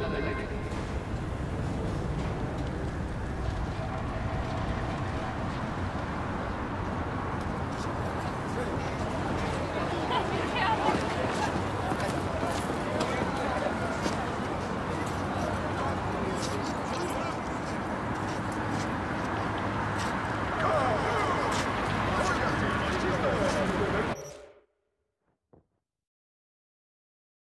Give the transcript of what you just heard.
Santander.